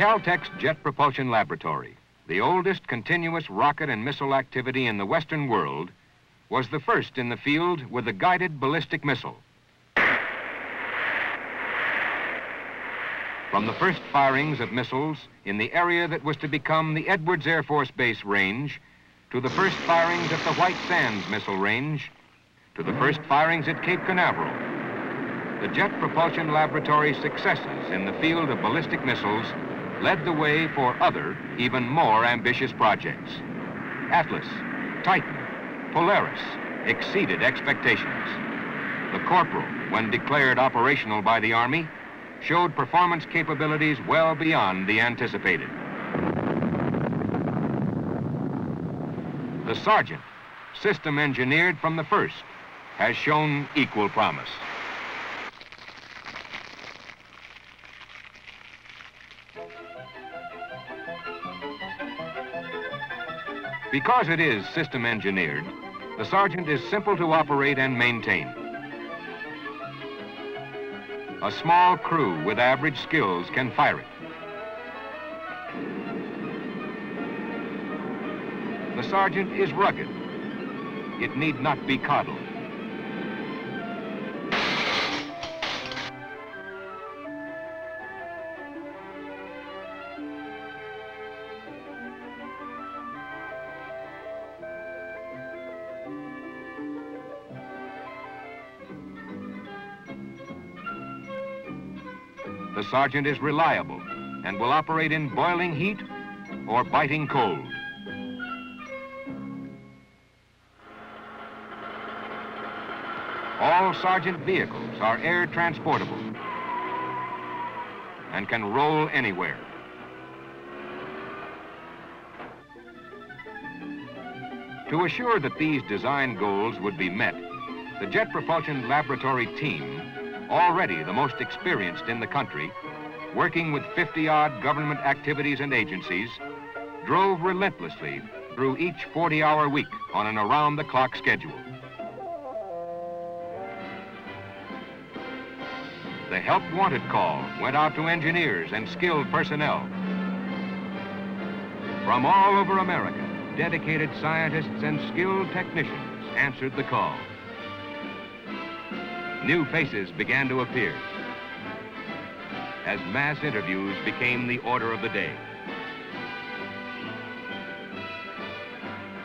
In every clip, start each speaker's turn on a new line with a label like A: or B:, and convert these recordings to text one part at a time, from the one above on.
A: Caltech's Jet Propulsion Laboratory, the oldest continuous rocket and missile activity in the Western world, was the first in the field with a guided ballistic missile. From the first firings of missiles in the area that was to become the Edwards Air Force Base range, to the first firings at the White Sands Missile Range, to the first firings at Cape Canaveral, the Jet Propulsion Laboratory's successes in the field of ballistic missiles led the way for other, even more ambitious projects. Atlas, Titan, Polaris exceeded expectations. The Corporal, when declared operational by the Army, showed performance capabilities well beyond the anticipated. The Sergeant, system engineered from the first, has shown equal promise. Because it is system engineered, the Sergeant is simple to operate and maintain. A small crew with average skills can fire it. The Sergeant is rugged. It need not be coddled. The sergeant is reliable and will operate in boiling heat or biting cold. All sergeant vehicles are air transportable and can roll anywhere. To assure that these design goals would be met, the Jet Propulsion Laboratory team already the most experienced in the country, working with 50-odd government activities and agencies, drove relentlessly through each 40-hour week on an around-the-clock schedule. The help wanted call went out to engineers and skilled personnel. From all over America, dedicated scientists and skilled technicians answered the call new faces began to appear as mass interviews became the order of the day.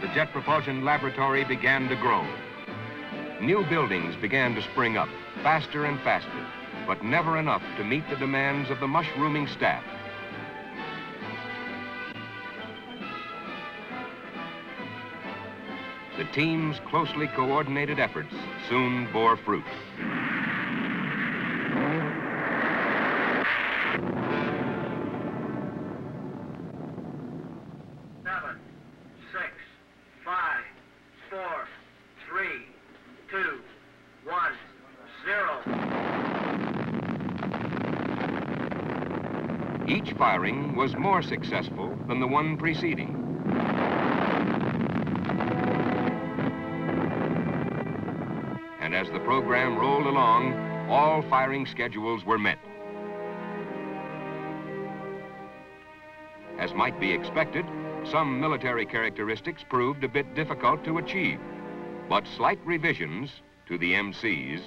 A: The Jet Propulsion Laboratory began to grow. New buildings began to spring up, faster and faster, but never enough to meet the demands of the mushrooming staff. The team's closely coordinated efforts soon bore fruit.
B: Seven, six, five, four, three, two, one, zero.
A: Each firing was more successful than the one preceding. As the program rolled along, all firing schedules were met. As might be expected, some military characteristics proved a bit difficult to achieve, but slight revisions to the MCs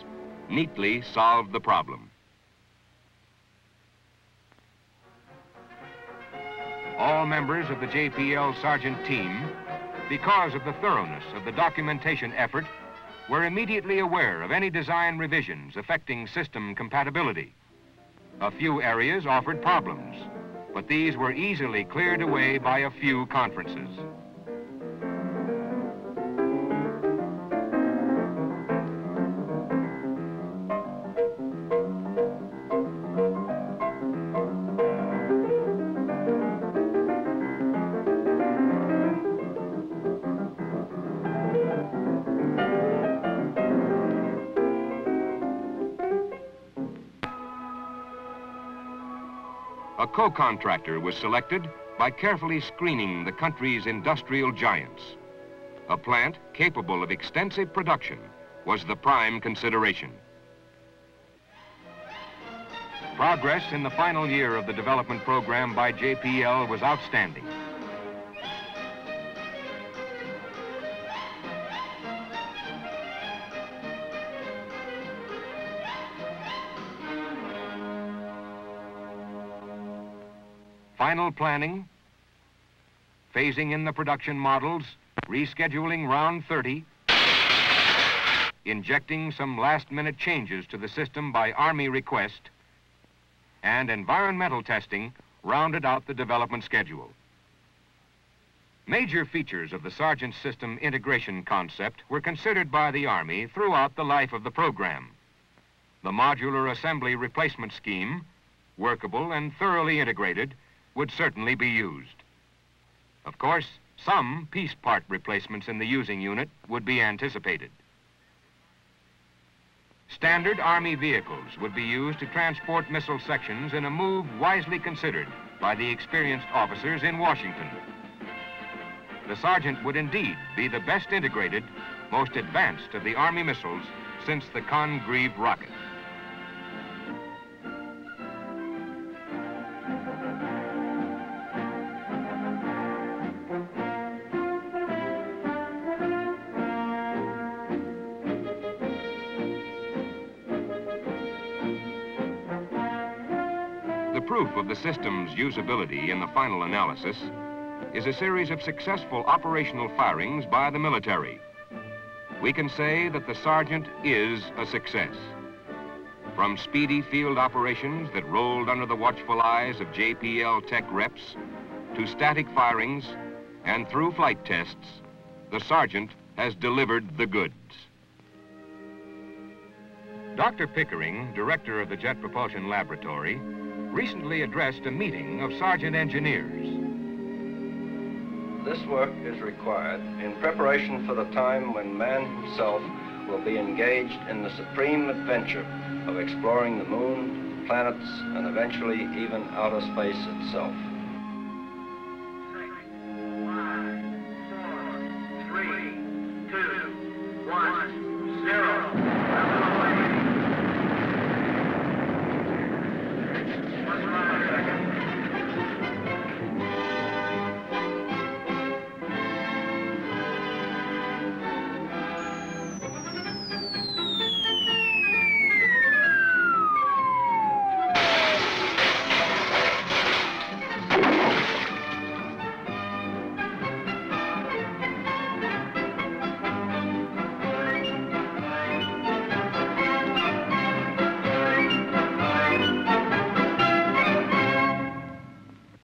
A: neatly solved the problem. All members of the JPL Sergeant team, because of the thoroughness of the documentation effort, were immediately aware of any design revisions affecting system compatibility. A few areas offered problems, but these were easily cleared away by a few conferences. A co-contractor was selected by carefully screening the country's industrial giants. A plant capable of extensive production was the prime consideration. Progress in the final year of the development program by JPL was outstanding. Final planning, phasing in the production models, rescheduling round 30, injecting some last-minute changes to the system by Army request, and environmental testing rounded out the development schedule. Major features of the Sergeant System integration concept were considered by the Army throughout the life of the program. The modular assembly replacement scheme, workable and thoroughly integrated, would certainly be used. Of course, some piece part replacements in the using unit would be anticipated. Standard Army vehicles would be used to transport missile sections in a move wisely considered by the experienced officers in Washington. The sergeant would indeed be the best integrated, most advanced of the Army missiles since the Congreve rocket. Proof of the system's usability in the final analysis is a series of successful operational firings by the military. We can say that the sergeant is a success. From speedy field operations that rolled under the watchful eyes of JPL tech reps, to static firings, and through flight tests, the sergeant has delivered the goods. Dr. Pickering, director of the Jet Propulsion Laboratory, recently addressed a meeting of sergeant engineers.
C: This work is required in preparation for the time when man himself will be engaged in the supreme adventure of exploring the moon, planets, and eventually even outer space itself.